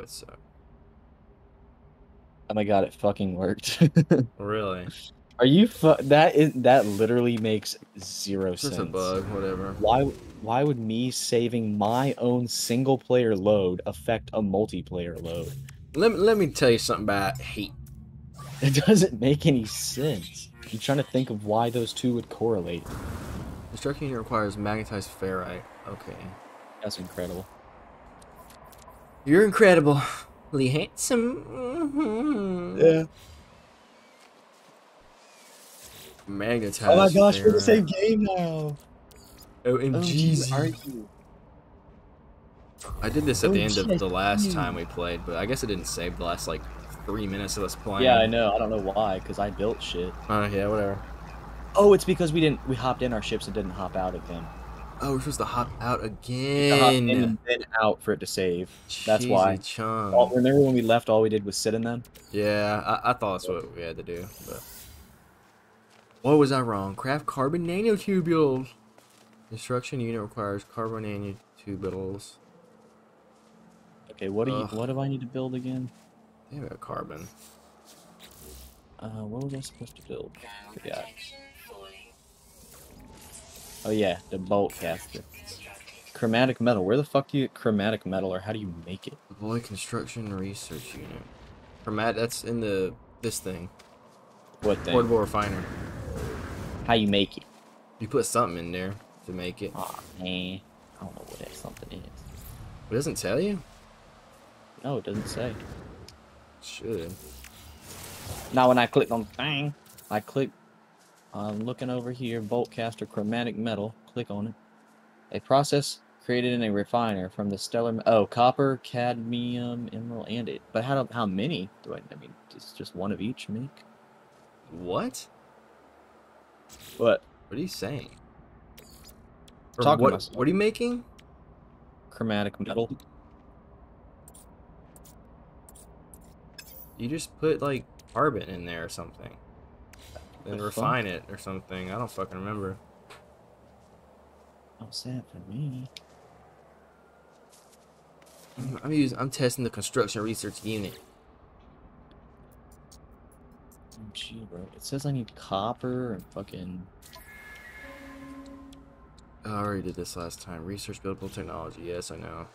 would suck. Oh my god, it fucking worked. Really? Are you fu- that is that literally makes zero It's just sense. a bug, whatever. Why why would me saving my own single player load affect a multiplayer load? Let, me- let me tell you something about heat. It doesn't make any sense. I'm trying to think of why those two would correlate. Construction unit requires magnetized ferrite. Okay. That's incredible. You're incredibly handsome. Yeah. Magnetized Oh my gosh, we're the same game now. OMG. are you? I did this at the end of the last time we played, but I guess it didn't save the last like three minutes of us playing. Yeah, I know. I don't know why, because I built shit. Uh, yeah, whatever. Oh, it's because we didn't we hopped in our ships and didn't hop out of them. Oh, we're supposed to hop out again. hop in and then out for it to save. That's why. Cheesy chum. All, remember when we left? All we did was sit in them. Yeah, I, I thought that's what we had to do, but what was I wrong? Craft carbon nanotubules. Construction unit requires carbon nanotubules. Okay, what do you? What do I need to build again? Damn it, carbon. Uh, what was I supposed to build? Yeah. Oh yeah, the bolt caster. Chromatic metal. Where the fuck do you get chromatic metal, or how do you make it? Boy construction research unit. Format that's in the this thing. What thing? Portable refiner. How you make it? You put something in there to make it. Aw, man. I don't know what that something is. It doesn't tell you? No, it doesn't say. It should. Now when I click on thing, I click. I'm looking over here. Bolt caster chromatic metal. Click on it. A process created in a refiner from the stellar. Oh, copper, cadmium, emerald, and it. But how do, how many do I? I mean, it's just one of each make. What? What? What are you saying? To what, what are you making? Chromatic metal. You just put like carbon in there or something. Then The refine it or something. I don't fucking remember. Oh, sad for me. I'm using I'm testing the construction research unit. Oh, gee, bro. It says I need copper and fucking. I already did this last time. Research buildable technology. Yes, I know.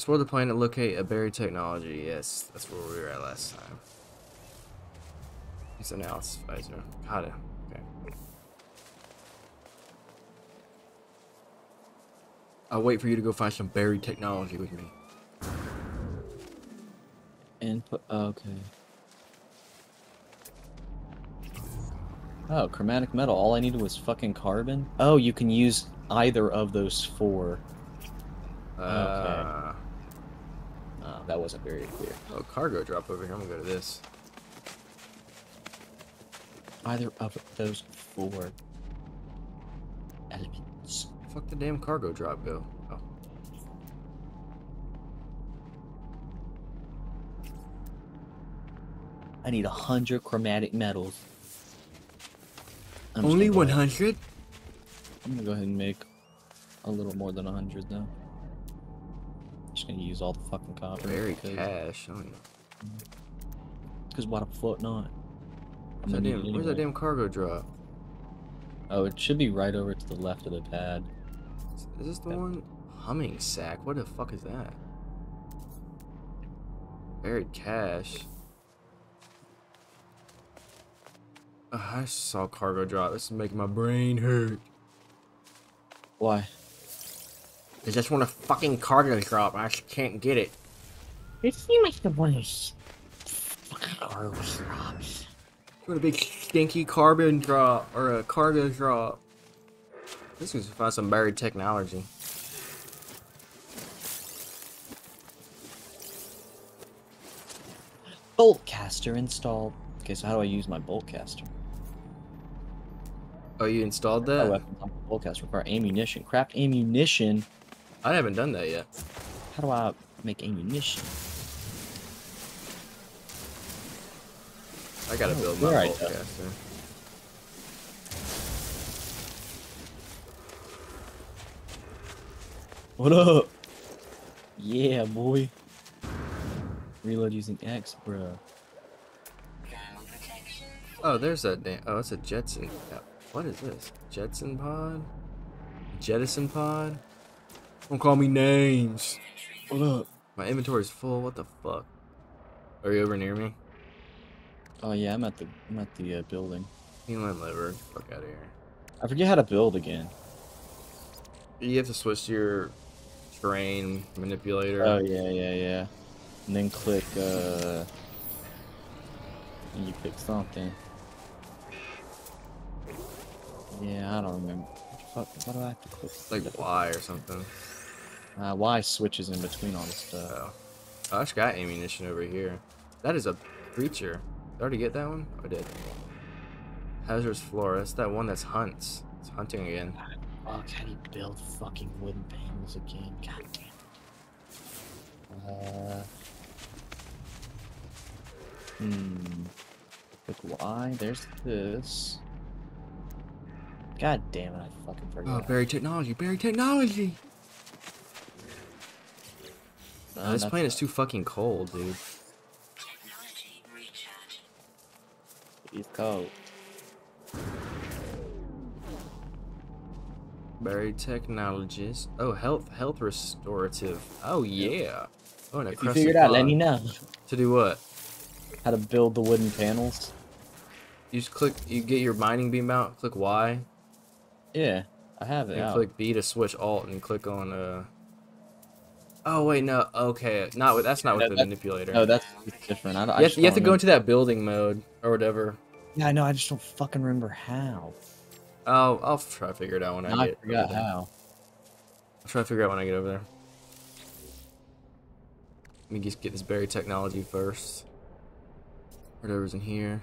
Explore the planet, locate a buried technology. Yes, that's where we were at last time. Use analysis visor. Got it. Okay. I'll wait for you to go find some buried technology with me. Input. Okay. Oh, chromatic metal. All I needed was fucking carbon. Oh, you can use either of those four. Uh, Uh, that wasn't very clear. oh, cargo drop over here. I'm gonna go to this. Either of those four elements. Fuck the damn cargo drop go. Oh. I need a hundred chromatic metals. I'm Only gonna go ahead- 100? I'm gonna go ahead and make a little more than a hundred though. Just gonna use all the fucking copper. Very because- cash. Oh, yeah. Because why the fuck not? Where's, that damn, where's that damn cargo drop? Oh, it should be right over to the left of the pad. Is this the Yeah. one? Humming sack. What the fuck is that? Buried cache. Ugh, I saw cargo drop. This is making my brain hurt. Why? I just want a fucking cargo drop. I just can't get it. It seems like the one is fucking cargo drops. What a big stinky carbon drop or a cargo drop. This is to find some buried technology. Bolt caster installed. Okay, so how do I use my bolt caster? Oh, you installed Oh, that? weapons on bolt caster require ammunition. Craft ammunition. I haven't done that yet. How do I make ammunition? I gotta Oh, build my right, caster. What up? Yeah, boy. Reload using X, bro. Oh, there's that damn. Oh, it's a Jetson. Uh, what is this? Jetson pod? Jettison pod? Don't call me names. What up? My inventory's full. What the fuck? Are you over near me? Oh yeah, I'm at the I'm at the uh, building. Inland liver. Fuck out of here. I forget how to build again. You have to switch to your terrain manipulator. Oh yeah, yeah, yeah. And then click uh and you pick something. Yeah, I don't remember. What, fuck, what do I have to click? like Y or something. Uh, Y switches in between all this stuff. Oh. oh, I just got ammunition over here. That is a creature. Did I already get that one? Oh, I did. Hazardous flora. That's that one that's hunts. It's hunting again. Fuck, how do you build fucking wooden panels again? God damn. it. Uh. Hmm. Click why. There's this. God damn it! I fucking forgot. Oh, forgot. berry technology. Berry technology. Oh, this planet is too fucking cold, dude. It's cold. Berry technologies. Oh, health, health restorative. Oh yeah. Oh, and a If you crusty figure it out, let me know To do what? how to build the wooden panels. You just click. You get your mining beam out. Click Y. Yeah, I have it And out. click B to switch Alt and click on uh. Oh wait, no. Okay, not with. That's not with No, the manipulator. No, that's different. I, don't- I you have, you have to don't go into that building mode or whatever. Yeah, I know. I just don't fucking remember how. I'll I'll try to figure it out when I I get. forgot over there. how. I'll try to figure out when I get over there. Let me just get this berry technology first. Whatever's in here.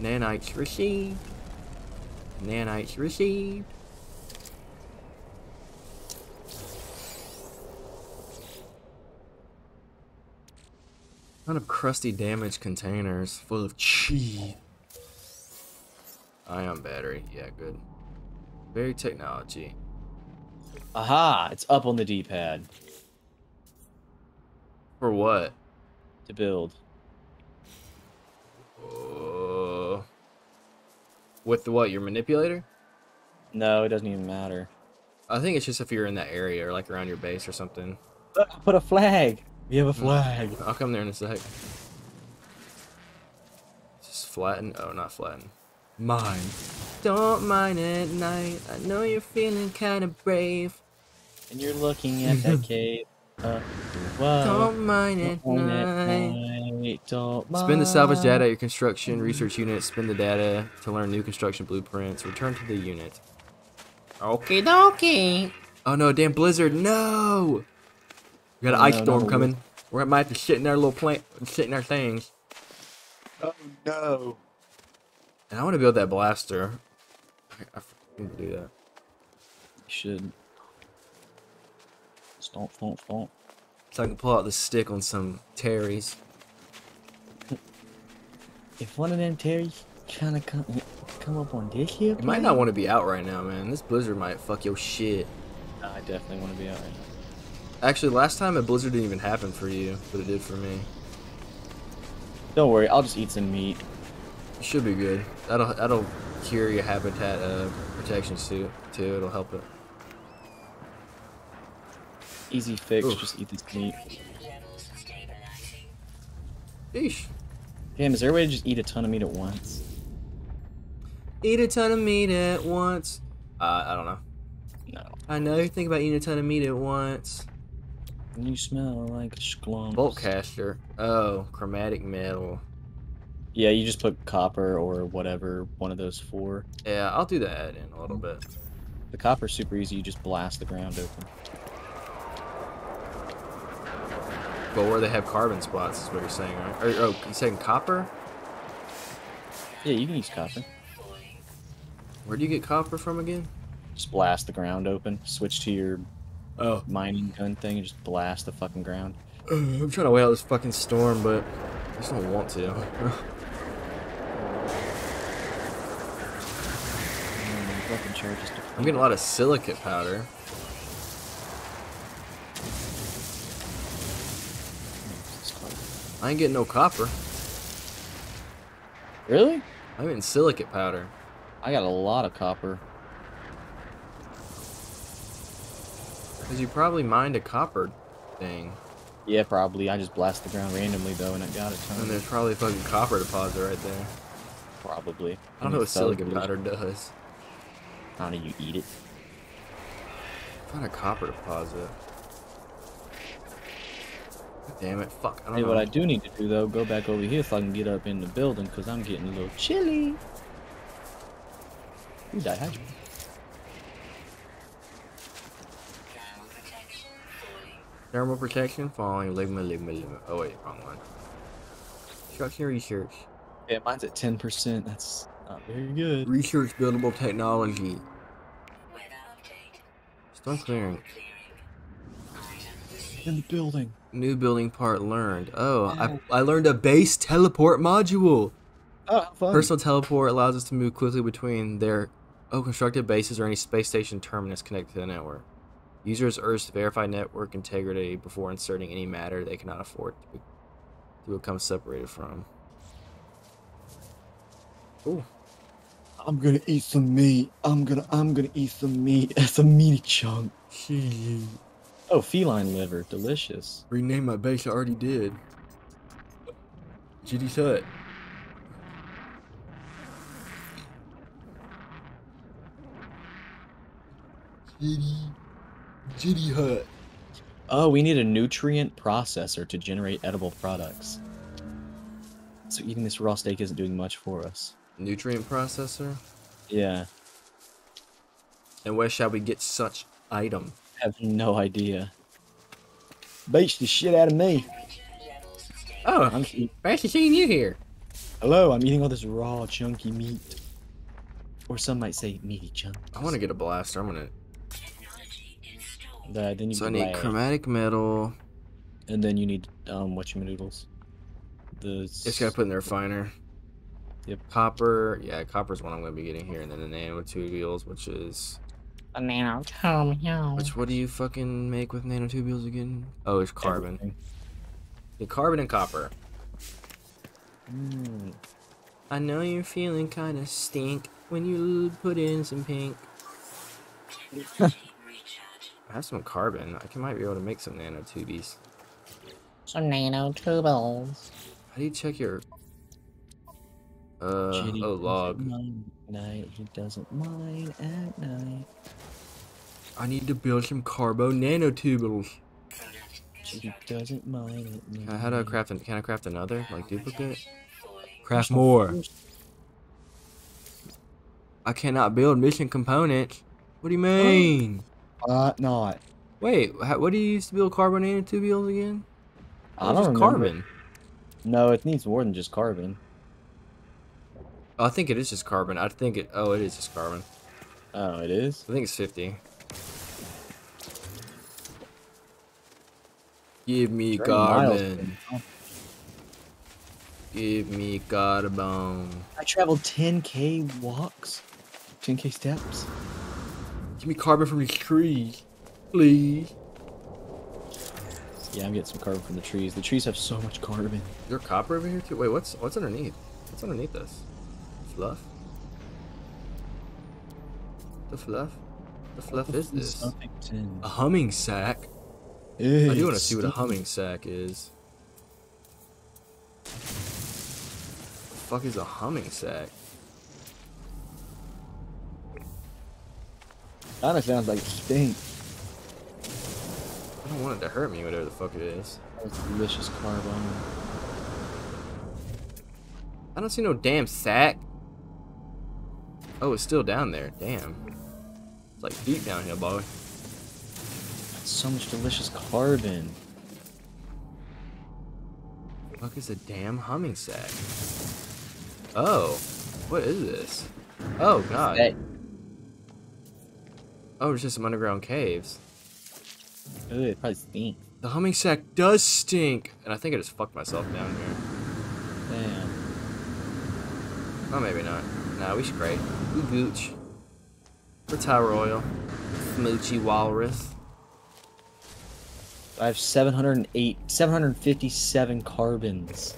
Nanites received. Nanites received. Ton of crusty damaged containers full of cheese. Ion battery. Yeah, good. Very technology. Aha! It's up on the D-pad For what? to build. Uh, with the what? Your manipulator? No, it doesn't even matter. I think it's just if you're in that area or like around your base or something. Put a flag. We have a flag. I'll come there in a sec. Just flatten. Oh, not flatten. Mine. Don't mind at night. I know you're feeling kind of brave. And you're looking at that cave. Uh, whoa. Don't mind at Don't at night. night, Don't Spend the salvage data at your construction research unit. Spend the data to learn new construction blueprints. Return to the unit. Okie dokie. Oh no, damn blizzard! No. We got an Oh, ice no, storm no. coming. We're might have to sit in our little plant, sit in our things. Oh no. And I want to build that blaster. I, I need to do that. You should. Stomp, stomp, stomp. So I can pull out the stick on some Terry's. If one of them Terry's trying to come come up on this here, You might not want to be out right now, man. This blizzard might fuck your shit. I definitely want to be out right now. Actually, last time a blizzard didn't even happen for you, but it did for me. Don't worry, I'll just eat some meat. Should be good. That'll that'll cure your habitat uh, protection suit too. It'll help it. Easy fix, Oof. just eat this meat. Eesh. Damn, is there a way to just eat a ton of meat at once? Eat a ton of meat at once. Uh, I don't know. No. I know you think about eating a ton of meat at once. You smell like a sklump. Bolt caster. Oh, chromatic metal. Yeah, you just put copper or whatever, one of those four. Yeah, I'll do that in a little bit. The copper's super easy, you just blast the ground open. But where they have carbon spots is what you're saying, right? Or, oh, you're saying copper? Yeah, you can use copper. Where do you get copper from again? Just blast the ground open. Switch to your Oh, mining gun thing and just blast the fucking ground. Uh, I'm trying to wait out this fucking storm, but I just don't want to. Weapon charges to I'm getting a lot of silicate powder. I ain't getting no copper. Really? I'm getting silicate powder. I got a lot of copper. Because you probably mined a copper thing. Yeah, probably. I just blast the ground randomly though, and I got a ton. And there's probably a fucking copper deposit right there. Probably. I don't know what silicate powder does. How do you eat it? Find a copper deposit. Damn it. Fuck. I don't Hey, know. what I do need to do though, go back over here so I can get up in the building because I'm getting a little chilly. You dehydrated. Thermal protection falling. Ligma, ligma, ligma. Oh, wait. Wrong one. Construction research. Yeah, mine's at 10%. That's not very good. Research buildable technology. Stone clearing. In the building. New building part learned. Oh, I, I learned a base teleport module. Oh, fun. Personal teleport allows us to move quickly between their oh constructed bases or any space station terminus connected to the network. Users urged to verify network integrity before inserting any matter they cannot afford to, be, to become separated from. Ooh, I'm gonna eat some meat. I'm gonna I'm gonna eat some meat. That's a meaty chunk. Oh, feline liver, delicious. rename my base. I already did. GD's hut. GD, GD hut. Oh, we need a nutrient processor to generate edible products. So eating this raw steak isn't doing much for us. Nutrient processor. Yeah, And where shall we get such item? have no idea. Beats the shit out of me. Oh, I'm fancy seeing you here. Hello, I'm eating all this raw, chunky meat. Or some might say meaty chunk. I want to get a blaster. I'm gonna. The, then you So I need chromatic metal. and then you need um whatchamanoodles. The Just gotta put in the refiner. Yep. Copper. Yeah, copper's one I'm gonna be getting here, and then the nanotubules, which is A nanotome. which. What do you fucking make with nanotubules again? Oh, it's carbon. everything. The carbon and copper. Mm, I know you're feeling kind of stink when you put in some pink. I have some carbon. I can might be able to make some nanotubies. Some nanotubules. How do you check your? Uh Chitty oh log. Night, he doesn't mind at night. I need to build some carbo nanotubules. He doesn't mind at night. Can I, how do I craft? An, can I craft another like duplicate? Craft more. I cannot build mission components. What do you mean? Uh, not. Wait, how, what do you use to build carbon nanotubules again? I don't just remember. carbon. No, it needs more than just carbon. Oh, I think it is just carbon. I think it. Oh, it is just carbon. Oh, it is? I think it's fifty. Give me carbon. Give me carbon. I traveled 10k walks, 10k steps. Give me carbon from these trees, please. Yeah, I'm getting some carbon from the trees. The trees have so much carbon. Is there copper over here too? Wait, what's what's underneath? What's underneath this? Fluff? The fluff? The fluff is this? Something A humming sack? I do want to see what a humming sack is. The fuck is a humming sack? Kinda sounds like stink. I don't want it to hurt me, whatever the fuck it is. That's delicious carbon. I don't see no damn sack. Oh, it's still down there. Damn. It's like deep down here, boy. That's so much delicious carbon. fuck is a damn humming sack? Oh, what is this? Oh god. Oh, it's just some underground caves. Ugh, it probably stinks. The humming sack does stink, and I think I just fucked myself down here. Damn. Oh, maybe not. Nah, we should great. We gooch. For Tower Oil. Smoochy Walrus. I have 708, 757 carbons.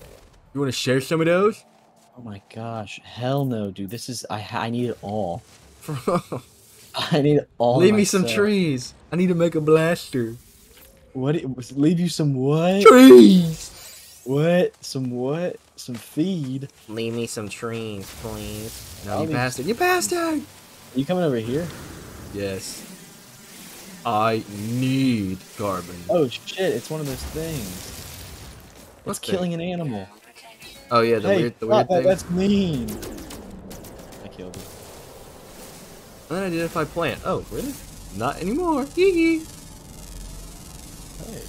You want to share some of those? Oh my gosh. Hell no, dude. This is, I, I need it all. I need all. Leave me some myself. trees. I need to make a blaster. What? Leave you some what? Trees! What? Some what? Some feed? Leave me some trees, please. No, I'll you leave- bastard. You bastard! you coming over here? Yes. I need carbon. Oh shit! It's one of those things. What's It's killing an animal. Oh yeah, the hey, weird, the weird that, thing. that's mean. I killed it. Unidentified plant. Oh, really? Not anymore. Hee hee. Hey.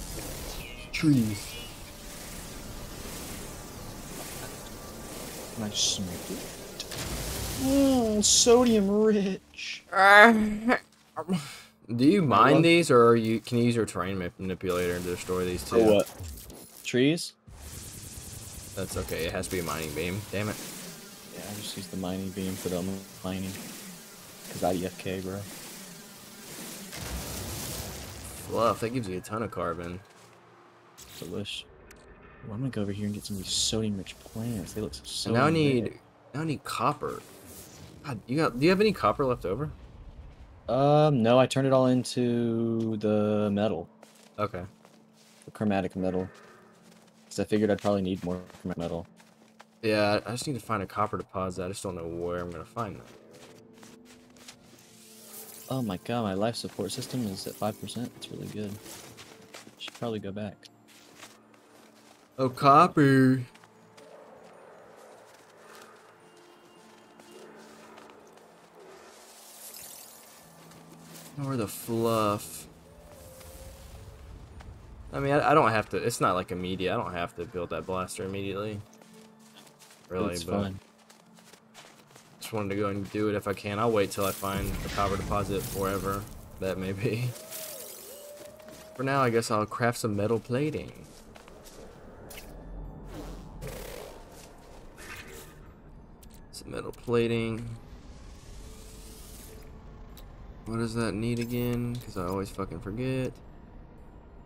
Trees. Can I smoke it? Mmm, sodium rich. Do you mine these, or are you can you use your terrain manipulator to destroy these too? For what? Trees? That's okay. It has to be a mining beam. Damn it. Yeah, I just use the mining beam for the mining. Cause IDFK, bro. Fluff. That gives you a ton of carbon. Delish. Well, I'm gonna go over here and get some of these sodium-rich plants. They look so. And now I need now I need copper. God, you got? Do you have any copper left over? Um, no, I turned it all into the metal, Okay. the chromatic metal. Cause I figured I'd probably need more chromatic metal. Yeah, I just need to find a copper deposit. I just don't know where I'm gonna find that. Oh my god, my life support system is at five percent. It's really good. Should probably go back. Oh, copper. Or the fluff. I mean, I, I don't have to. It's not like immediate. I don't have to build that blaster immediately. Really, it's but fine. Wanted to go and do it if I can. I'll wait till I find a copper deposit wherever that may be. For now, I guess I'll craft some metal plating. Some metal plating. What does that need again? Because I always fucking forget.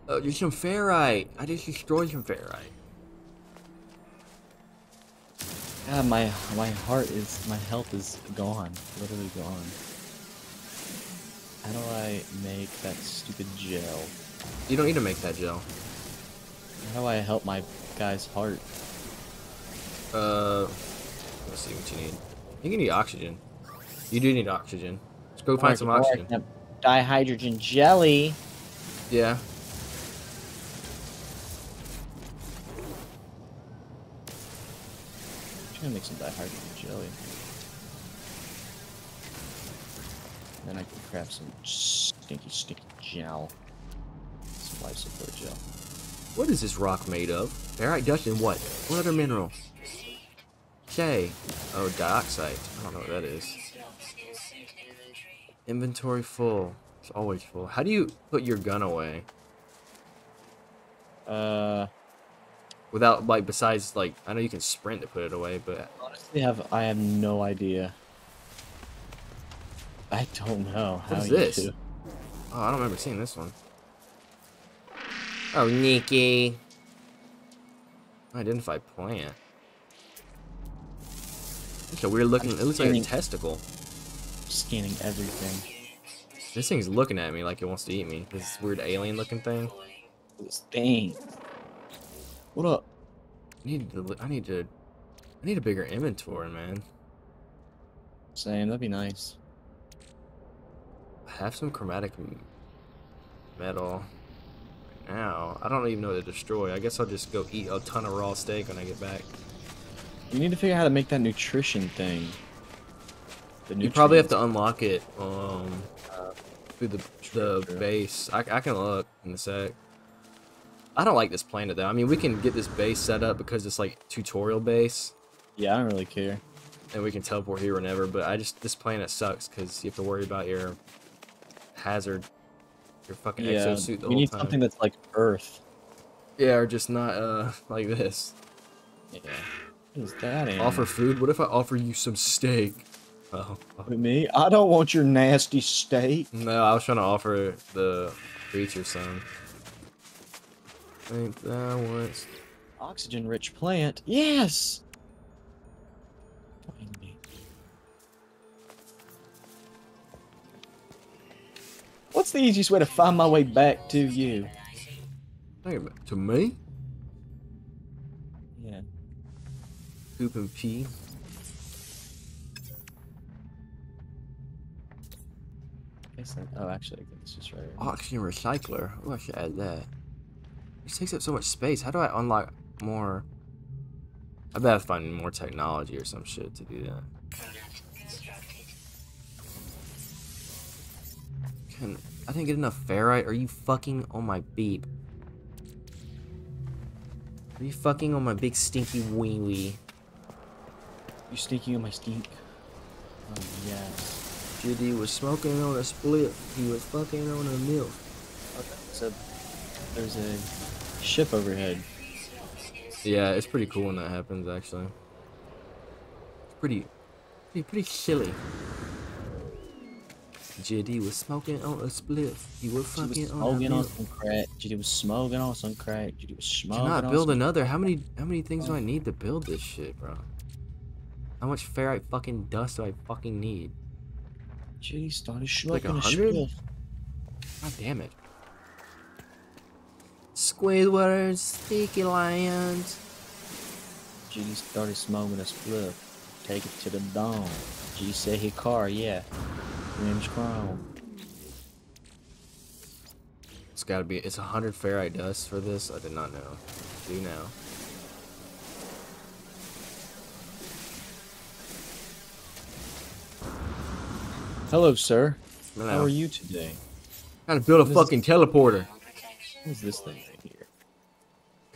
Oh, there's some ferrite. I just destroyed some ferrite. God, my my heart is my health is gone, literally gone. How do I make that stupid gel? You don't need to make that gel. How do I help my guy's heart? Uh, let's see what you need. You can need oxygen. You do need oxygen. Let's go find some oxygen. Dihydrogen jelly. Yeah. I'm gonna make some dihydrogen jelly. Then I can craft some stinky, stinky gel. Some life support gel. What is this rock made of? Ferrite dust and what? What other mineral? Say. Oh, dioxide. I don't know what that is. Inventory full. It's always full. How do you put your gun away? Uh, Without, like, besides, like, I know you can sprint to put it away, but honestly, have I have no idea. I don't know What is this? Oh, I don't remember seeing this one. Oh, Nikki. Identify plant. It's a weird looking. It looks like a testicle. Scanning everything. This thing's looking at me like it wants to eat me. This weird alien looking thing. This thing. What up? I need to. I need to. I need a bigger inventory, man. Same. That'd be nice. Have some chromatic metal. Right now, I don't even know what to destroy. I guess I'll just go eat a ton of raw steak when I get back. You need to figure out how to make that nutrition thing. You probably have to unlock it um through the the base. I, I can look in a sec. I don't like this planet though. I mean, we can get this base set up because it's like tutorial base, Yeah, I don't really care. and we can teleport here whenever. But I just this planet sucks because you have to worry about your hazard, your fucking Yeah, exosuit the we need time. something that's like Earth. Yeah, or just not uh like this. Yeah. What is that animal? Offer food? What if I offer you some steak? Oh. With me? I don't want your nasty steak. No, I was trying to offer the creature some. Ain't that once? Oxygen rich plant. Yes! What's the easiest way to find my way back to you? Think about to me? Yeah. Poop and pee. Guess oh, actually, I think it's just right. here. Oxygen recycler. Oh, I should add that. It takes up so much space. How do I unlock more? I bet I find more technology or some shit to do that. Can I didn't get enough ferrite? Are you fucking on my beep? Are you fucking on my big stinky wee wee? You sneaking on my stink. Oh, yes. JD was smoking on a split. He was fucking on a milk. Okay, so there's a ship overhead. Yeah, it's pretty cool when that happens, actually. It's pretty, pretty, pretty silly. JD was smoking on a split. He was She was fucking on a smoking on some crack. JD was smoking on some crack. JD was smoking Cannot build another. How many, how many things do I oh. need to build this shit, bro? How much ferrite fucking dust do I fucking need? JD started Like smoking a a hundred? God damn it. Squidward, sticky lions. Judy started smoking a spliff. Take it to the dome. G said his car, yeah. Rims chrome. It's gotta be. It's a hundred ferrite dust for this. I did not know. Do now. Hello, sir. No, How are you today? Gotta build a fucking teleporter. What is this thing right here?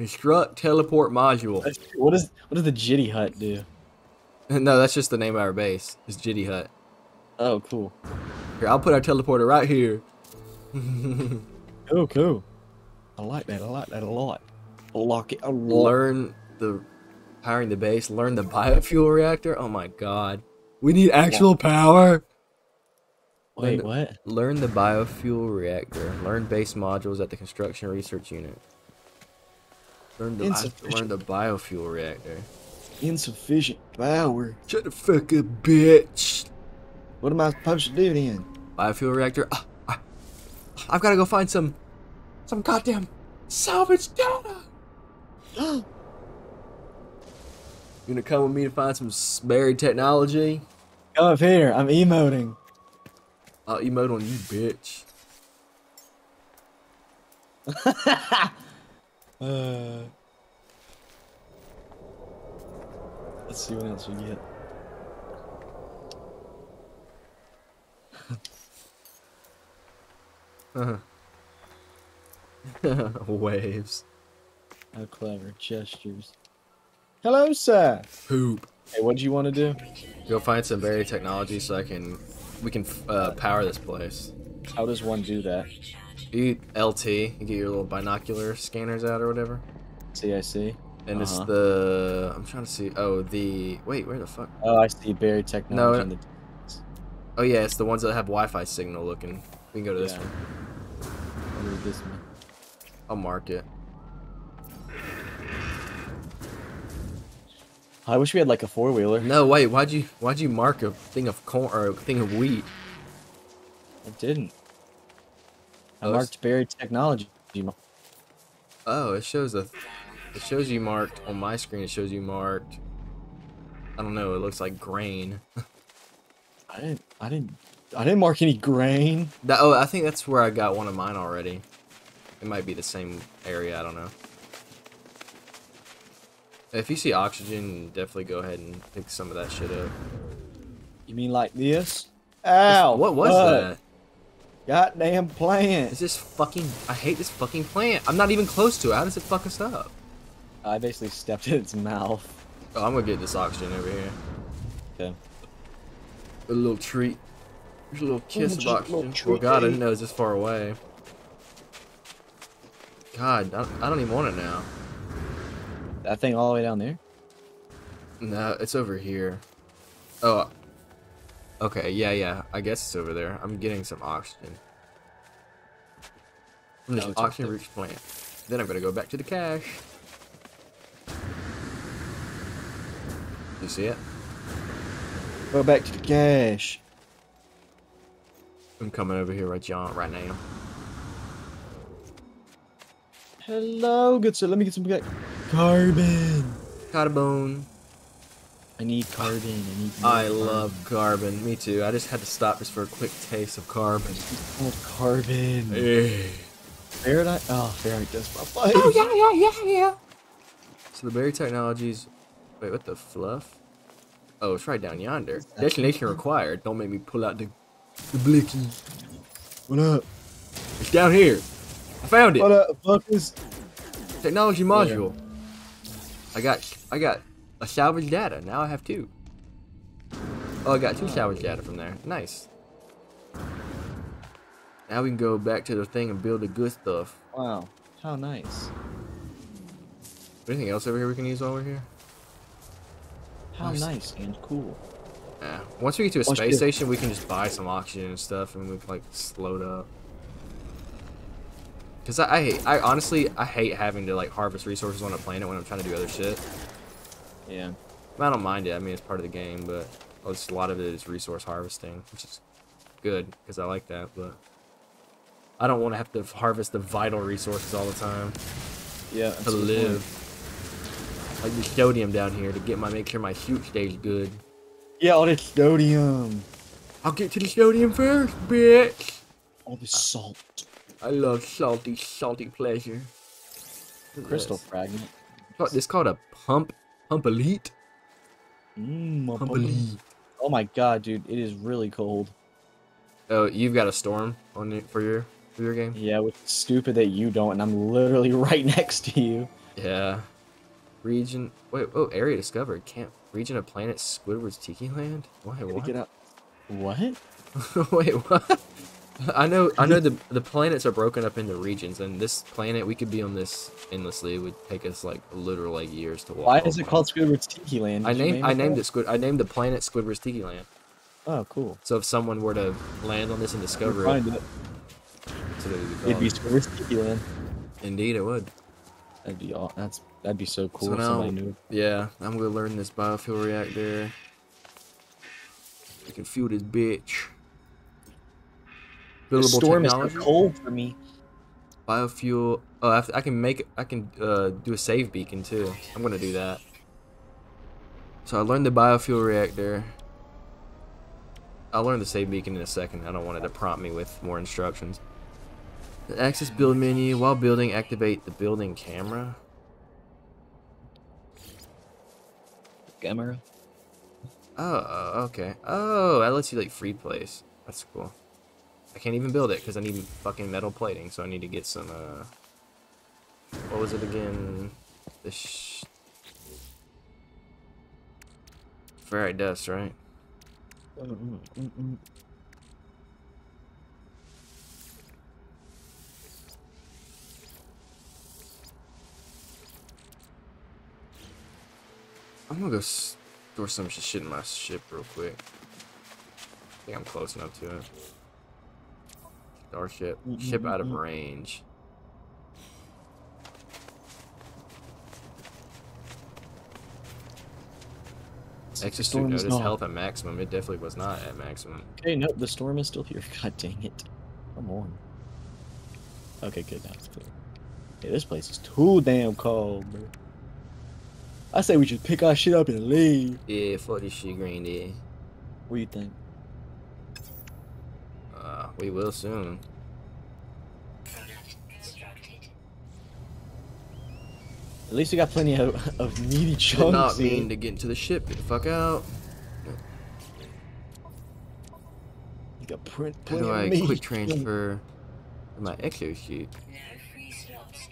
Construct teleport module. What is what does the Jitty Hut do? no, that's just the name of our base. It's Jitty Hut. Oh, cool. Here, I'll put our teleporter right here. Oh, cool. I like that. I like that a lot. I like it a lot. learn the powering the base. Learn the biofuel reactor. Oh my god, we need actual power. Wait, learn- what? Learn the biofuel reactor. Learn base modules at the construction research unit. Learn the I learn the biofuel reactor. Insufficient power. Shut the fuck up, bitch. What am I supposed to do then? Biofuel reactor. Ah, ah. I've got to go find some, some goddamn salvage data. You gonna come with me to find some buried technology? Come up here. I'm emoting. I'll emote on you, bitch. Uh, let's see what else we get. Waves. How clever. Gestures. Hello, sir. Poop. Hey, what do you want to do? Go find some buried technology so I can, we can uh, power this place. How does one do that? You LT, you get your little binocular scanners out or whatever. See, I see. And it's Uh-huh. the, I'm trying to see, oh, the, wait, where the fuck? Oh, I see. Buried technology. No. Oh yeah, it's the ones that have Wi-Fi signal looking. We can go to this Yeah. one. What is this one? I'll mark it. I wish we had like a four wheeler. No, wait, why'd you, why'd you mark a thing of corn, or a thing of wheat? I didn't. I Oh, marked buried technology. Oh, it shows a, it shows you marked, on my screen it shows you marked, I don't know, it looks like grain. I didn't. I didn't. I didn't mark any grain. That, oh, I think that's where I got one of mine already. It might be the same area, I don't know. If you see oxygen, definitely go ahead and pick some of that shit up. You mean like this? Ow! what was fuck. that? Goddamn plant! Is this fucking... I hate this fucking plant. I'm not even close to it. How does it fuck us up? I basically stepped in its mouth. Oh, I'm gonna get this oxygen over here. Okay. A little treat. There's a little kiss just of oxygen. Oh god, I treat. didn't know it was this far away. God, I, I don't even want it now. That thing all the way down there. No, it's over here. Oh. Okay, yeah, yeah. I guess it's over there. I'm getting some oxygen. From this No, oxygen rich plant. Then I'm gonna go back to the cache. You see it? Go back to the cache. I'm coming over here right John right now. Hello, good sir. Let me get some ga- carbon. Caught a bone. I need carbon. I need. more I carbon. love carbon. Me too. I just had to stop just for a quick taste of carbon. Eh. Oh, carbon. Hey. Faraday. Oh, Faraday does my life. Oh, yeah, yeah, yeah, yeah. So the berry technologies. Wait, what the fluff? Oh, it's right down yonder. Is Destination required. Don't make me pull out the the blicky. What up? It's down here. I found it. What up, fuckers? Technology module. I got I got a salvage data. Now I have two. Oh, I got two salvage oh. data from there. Nice. Now we can go back to the thing and build the good stuff. Wow, how nice. Anything else over here we can use while we're here? How Nice. nice and cool. Yeah. Once we get to a Oh, space station, we can just buy some oxygen and stuff, and we can like slow up. Cause I, I hate, I honestly, I hate having to like harvest resources on a planet when I'm trying to do other shit. Yeah. I don't mind it. I mean, it's part of the game, but it's, a lot of it is resource harvesting, which is good because I like that. But I don't want to have to harvest the vital resources all the time Yeah. that's to the point. live. Like the sodium down here to get my make sure my shoot stays good. Yeah, all this sodium. I'll get to the sodium first, bitch. All this salt. I love salty, salty pleasure. Crystal This. fragment. What- This called a pump, pump elite, my pump bubble. elite. Oh my god, dude, it is really cold. Oh, you've got a storm on it for your for your game. Yeah, which is stupid that you don't, and I'm literally right next to you. Yeah. Region. Wait. Oh, area discovered. Camp. Region of planet Squidward's Tiki Land. Gotta what? Get out. What? Wait, what? I know. I know the the planets are broken up into regions, and this planet we could be on this endlessly. It would take us like literal like years to walk. Why is it called Squidward's Tiki Land? I Did you named name I named it Squid. I named the planet Squidward's Tiki Land. Oh, cool. So if someone were to land on this and discover it, Find it. it would be It'd be. Squidward's Tiki Land. Indeed, it would. That'd be all. That's that'd be so cool So if now- somebody knew. Yeah, I'm gonna learn this biofuel reactor. I can fuel this bitch. The Buildable storm is technology. too cold for me. Biofuel. Oh, I, I can make. I can uh, do a save beacon too. I'm gonna do that. So I learned the biofuel reactor. I'll learn the save beacon in a second. I don't want it to prompt me with more instructions. The access build menu. While building, activate the building camera. Camera. Oh, okay. Oh, that lets you like free place. That's cool. I can't even build it because I need fucking metal plating, so I need to get some. uh... What was it again? The sh. Ferrite dust, right? I'm gonna go store some shit in my ship real quick. I think I'm close enough to it. Starship. Ship mm-hmm, ship out of mm-hmm. range. Extra storm notice not. health at maximum. It definitely was not at maximum. Okay, nope, the storm is still here. God dang it. Come on. Okay, good, now it's clear. Yeah, this place is too damn cold, bro. I say we should pick our shit up and leave. Yeah, fuck this shit, Green Day. What do you think? We will soon. At least we got plenty of, of meaty Did chunks. not here. mean to get into the ship. Get the fuck out. We got print, How do I quick chunks. transfer my exo suit?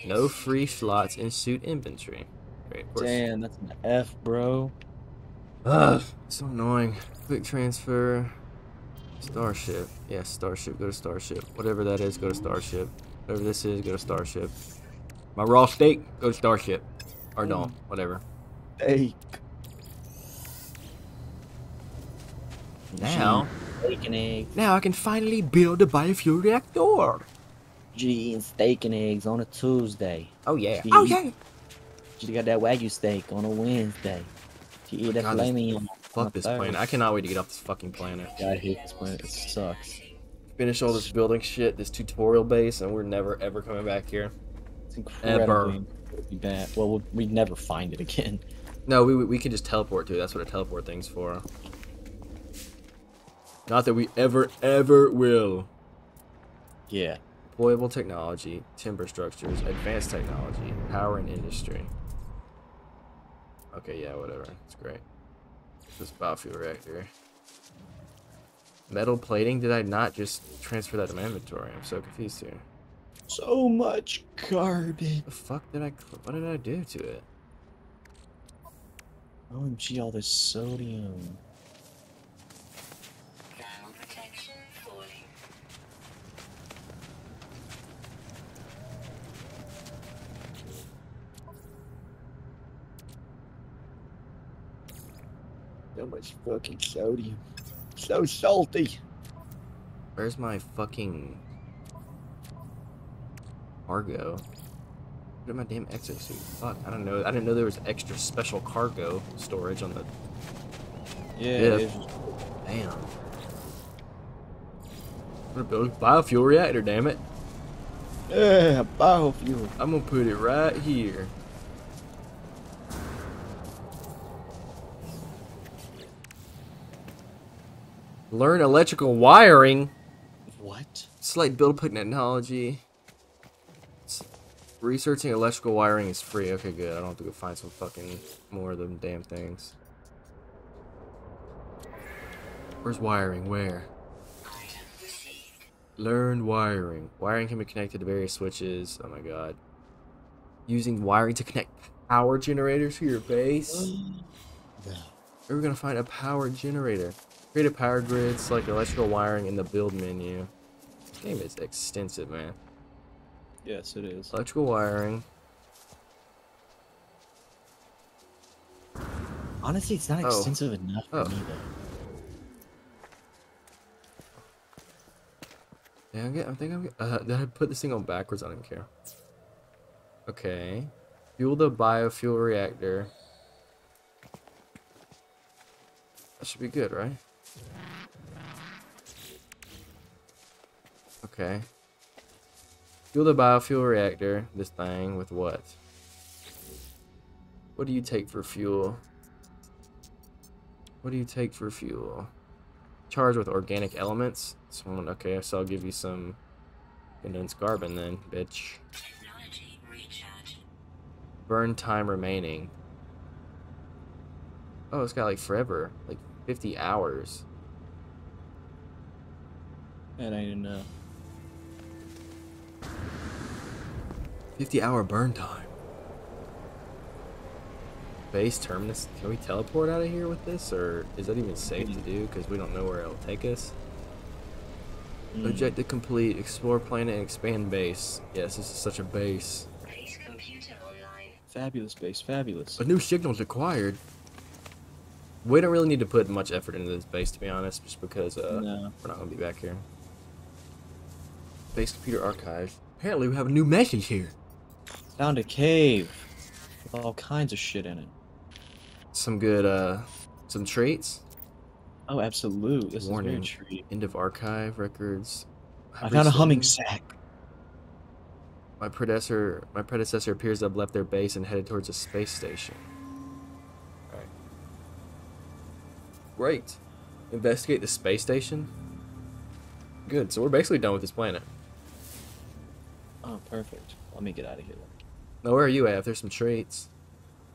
No free slots in suit inventory. Great. Damn, that's an F, bro. Ugh, so annoying. Quick transfer. Starship. Yeah, Starship. Go to Starship. Whatever that is, go to Starship. Whatever this is, go to Starship. My raw steak, go to Starship. Or don't. Hmm. Whatever. Hey, Now, Steak and eggs. now I can finally build a biofuel reactor. G eating steak and eggs on a Tuesday. Oh yeah. She Oh eat- yeah. She got that wagyu steak on a Wednesday. She eat that God, filet this- mignon. Fuck this planet. I cannot wait to get off this fucking planet. God, I hate this planet. It sucks. Finish all this building shit, this tutorial base, and we're never ever coming back here. It's incredibly Ever. Well, we'll we'd never find it again. No, we we- we can just teleport to it. That's what a teleport thing's for. Not that we ever ever will. Yeah. Deployable technology, timber structures, advanced technology, power and industry. Okay, yeah, whatever. It's great. This biofuel reactor. Metal plating? Did I not just transfer that to my inventory? I'm so confused here. So much garbage. The fuck did I? What did I do to it? OMG, all this sodium. Much fucking sodium. So salty. Where's my fucking cargo? Where's my damn exosuit? Fuck, I don't know. I didn't know there was extra special cargo storage on the. Yeah, Yeah. Damn. I'm gonna build a biofuel reactor. Damn it! Yeah, biofuel. I'm gonna put it right here. Learn electrical wiring. What? Slight build put technology. S- Researching electrical wiring is free. Okay, good. I don't have to go find some fucking more of them damn things. Where's wiring? Where? Learn wiring. Wiring can be connected to various switches. Oh my god. Using wiring to connect power generators to your base. We're gonna find a power generator. Create a power grid, select electrical wiring in the build menu. This game is extensive, man. Yes, it is. Electrical wiring. Honestly, it's not Oh. extensive enough for Oh. me though. Yeah, I'm get, I think I'm. Get, uh, did I put this thing on backwards? I don't care. Okay. Fuel the biofuel reactor. That should be good, right? Okay. Fuel the biofuel reactor. This thing with what? What do you take for fuel? What do you take for fuel? Charged with organic elements. Someone okay, so I'll give you some condensed carbon then, bitch. Burn time remaining. Oh, it's got like forever, like 50 hours. That ain't enough. 50 hour burn time. Base terminus. Can we teleport out of here with this, or is that even safe to do? Because we don't know where it'll take us. Mm. Objective complete. Explore planet and expand base. Yes, this is such a base. Base computer online. Fabulous base, fabulous. A new signal's required. We don't really need to put much effort into this base, to be honest, just because uh, no. we're not gonna be back here. Base computer archive. Apparently, we have a new message here. Found a cave with all kinds of shit in it. Some good, uh, some traits. Oh, absolute. This Warning. is very treat. End of archive records. I found a humming sac. My predecessor, my predecessor appears to have left their base and headed towards a space station. Alright. Great. Investigate the space station. Good. So we're basically done with this planet. Oh, perfect. Let me get out of here. Now, where are you at? If there's some traits.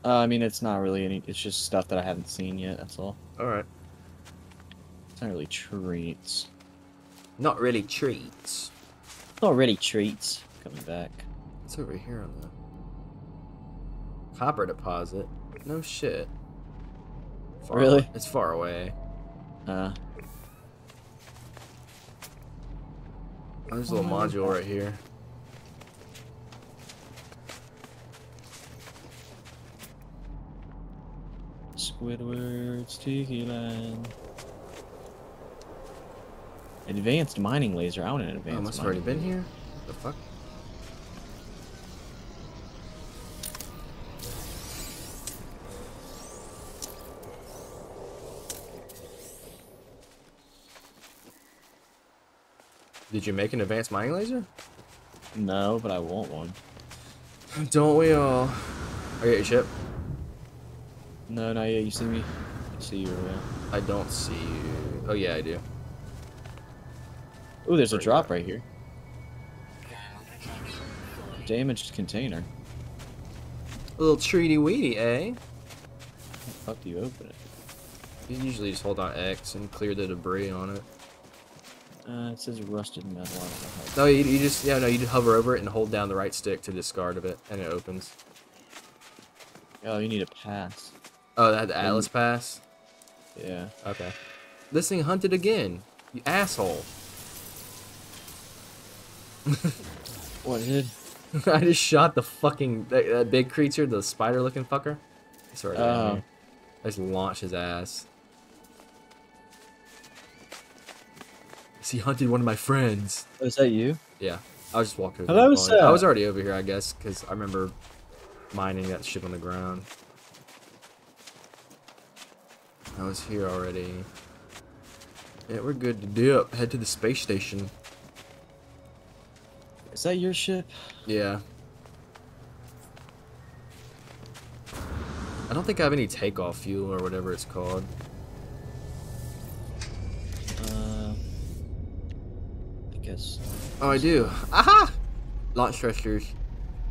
Uh, I mean, it's not really any. It's just stuff that I haven't seen yet. That's all. All right. It's not really treats. Not really treats. Not really treats. Coming back. It's over here on the copper deposit. No shit. Far Really? away. It's far away. Uh, Oh, there's a little module right here. Squidward's Tiki Land. Advanced mining laser. I want an Oh, advanced. must have already been here. The fuck? Did you make an advanced mining laser? No, but I want one. Don't we all? Are you at your ship? No, not yet. You see me? I see you. Around. I don't see you. Oh yeah, I do. Ooh, there's a Where drop right here. Ground protection fully. Damaged container. A little treaty weedy, eh? How the fuck do you open it? You usually just hold down X and clear the debris on it. Uh, it says rusted metal. I don't know how. No, you, you just yeah no, you just hover over it and hold down the right stick to discard of it, and it opens. Oh, you need a pass. Oh, that the Atlas pass. Yeah. Okay. This thing hunted again. You asshole. What did? I just shot the fucking that, that big creature, the spider-looking fucker. Down Oh. I just launched his ass. He hunted one of my friends. Oh, is that you? Yeah, I was just walking. Hello, and calling- I was already over here, I guess, because I remember mining that shit on the ground. I was here already. Yeah, we're good to dip. Head to the space station. Is that your ship? Yeah. I don't think I have any takeoff fuel or whatever it's called. Oh, I do. Aha! Launch thrusters.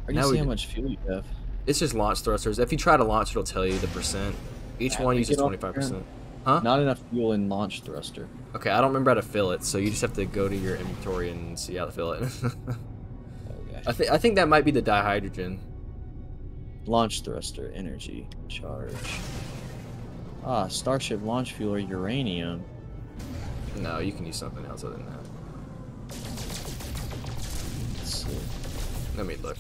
Are you Now see how much fuel you have? It's just launch thrusters. If you try to launch, it'll tell you the percent. Each Yeah, one uses get off the 25%. Huh? Not enough fuel in launch thruster. Okay, I don't remember how to fill it, so you just have to go to your inventory and see how to fill it. Okay. I think I think that might be the dihydrogen. Launch thruster energy charge. Ah, Starship launch fuel or uranium. No, you can use something else other than that. Let me look.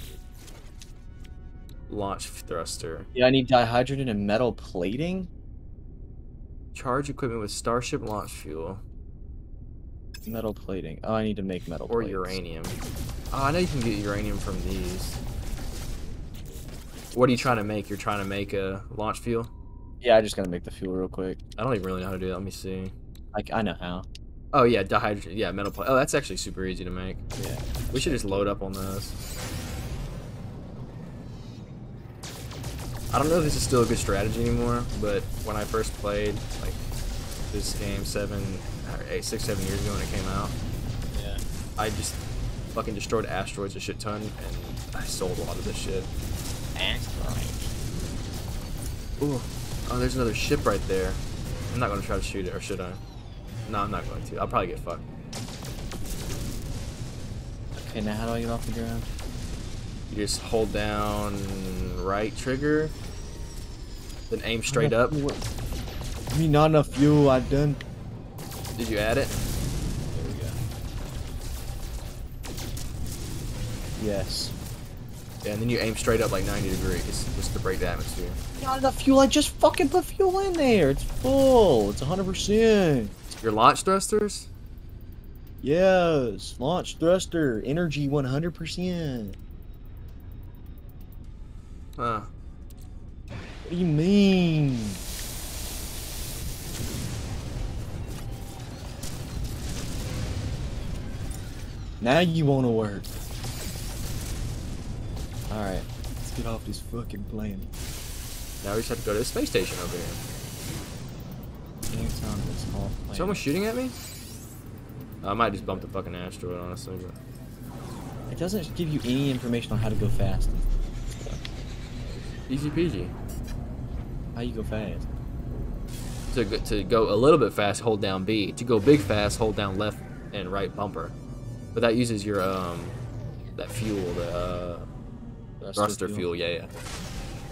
Launch thruster. Yeah, I need dihydrogen and metal plating. Charge equipment with Starship launch fuel Metal plating. Oh, I need to make metal or plates. uranium. Oh, I know you can get uranium from these. What are you trying to make? You're trying to make a launch fuel? Yeah, I just gotta make the fuel real quick. I don't even really know how to do that. Let me see. I, I know how. Oh yeah, dihydrogen. Yeah, metal plate. Oh, that's actually super easy to make. Yeah. We should just load up on those. I don't know if this is still a good strategy anymore, but when I first played, like this game seven, or eight, six, seven years ago when it came out, Yeah. I just fucking destroyed asteroids a shit ton, and I sold a lot of this shit. Ooh. Oh, there's another ship right there. I'm not gonna try to shoot it, or should I? No, I'm not going to. I'll probably get fucked. Okay, now how do I get off the ground? You just hold down right trigger, then aim straight up. I mean, not enough fuel. I done. Did you add it? There we go. Yes. Yeah, and then you aim straight up like 90 degrees, just to break the atmosphere. Not enough fuel. I just fucking put fuel in there. It's full. It's 100%. Your launch thrusters? Yes. Launch thruster. Energy 100%. Huh. What do you mean? Now you want to work. Alright. Let's get off this fucking planet. Now we just have to go to the space station over here. Anytime this whole planet. someone shooting at me? I might just bump the fucking asteroid, honestly. But... It doesn't give you any information on how to go fast. Easy peasy. How you go fast? To go, to go a little bit fast, hold down B. To go big fast, hold down left and right bumper. But that uses your um that fuel, the uh, thruster fuel. Yeah, yeah.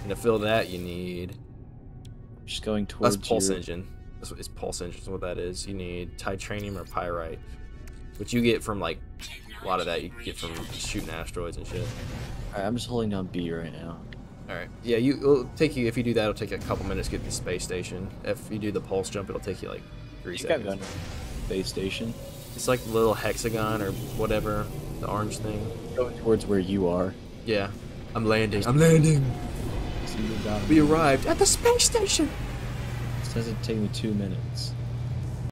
And to fill that, you need Just going towards that's pulse your... engine. That's what is pulse engine. Is what that is. You need titanium or pyrite, which you get from like a lot of that you get from shooting asteroids and shit. Alright, I'm just holding down B right now. All right. Yeah, you it'll take you if you do that, it'll take you a couple minutes to get to the space station. If you do the pulse jump, it'll take you like three You got seconds. gun. Base station. It's like the little hexagon or whatever, the orange thing. Going towards where you are. Yeah. I'm landing. I'm landing. So We arrived at the space station. Says it take me two minutes.